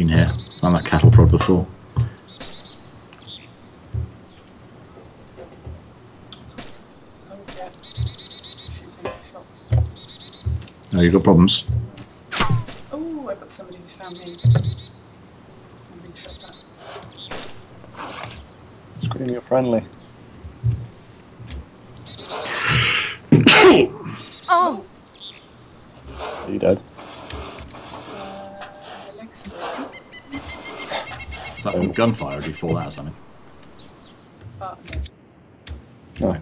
been here. I'm a cattle prod before. Oh, yeah. Shooting. Oh, you got problems? Oh, I've got somebody who's found me. I'm being shot at. Scream you're friendly. Oh, Are you dead? Is that from gunfire Did you fall out or something. Oh, no.